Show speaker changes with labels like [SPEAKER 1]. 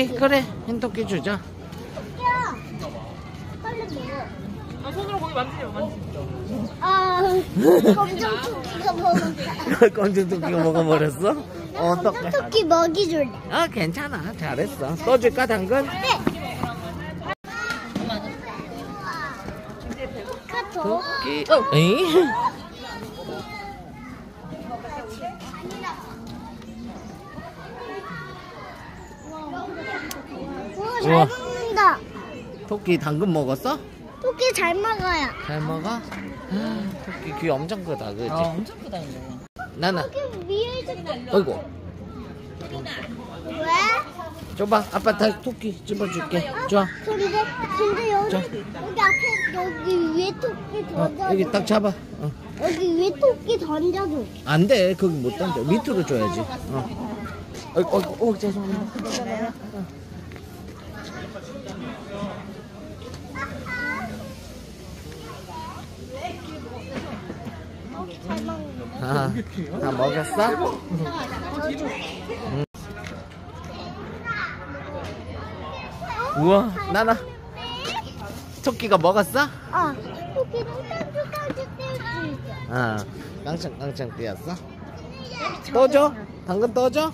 [SPEAKER 1] 그래 흰토끼 주자.
[SPEAKER 2] 아, 손으로 거기 만지지 마, 만지지 마.
[SPEAKER 3] 아, 검정 토끼가 먹었다.
[SPEAKER 1] 꽁지토끼가 먹어버렸어? 어떡해
[SPEAKER 3] 검정 토끼 먹이 줄래.
[SPEAKER 1] 아 괜찮아 잘했어 또 줄까 당근?
[SPEAKER 3] 네.
[SPEAKER 1] 토끼 에이?
[SPEAKER 3] 잘
[SPEAKER 1] 우와.
[SPEAKER 3] 먹는다.
[SPEAKER 1] 토끼 당근 먹었어?
[SPEAKER 3] 토끼 잘 먹어요.
[SPEAKER 1] 잘 먹어? 아, 토끼 귀 엄청 크다 그지?
[SPEAKER 2] 아, 엄청 크다, 이거.
[SPEAKER 1] 나나
[SPEAKER 3] 토끼 위에 있었다.
[SPEAKER 1] 어이구
[SPEAKER 3] 왜?
[SPEAKER 1] 줘봐 아빠 다 토끼 집어줄게 줘
[SPEAKER 3] 근데, 근데 여기,
[SPEAKER 1] 자.
[SPEAKER 3] 여기 앞에, 여기 위에 토끼
[SPEAKER 1] 어,
[SPEAKER 3] 던져줘.
[SPEAKER 1] 여기 딱 잡아 어.
[SPEAKER 3] 여기 위에 토끼 던져줘.
[SPEAKER 1] 안 돼 거기 못 던져 밑으로 줘야지 어. 어이구 어이구 어, 죄송합니다
[SPEAKER 3] 잘 먹는다.
[SPEAKER 1] 아, 다 먹였어? 우와 나나 토끼가 먹었어?
[SPEAKER 3] 어, 토끼는 뛸수 있어.
[SPEAKER 1] 아 깡창깡창 뛰었어? 또 줘? 당근 또 줘?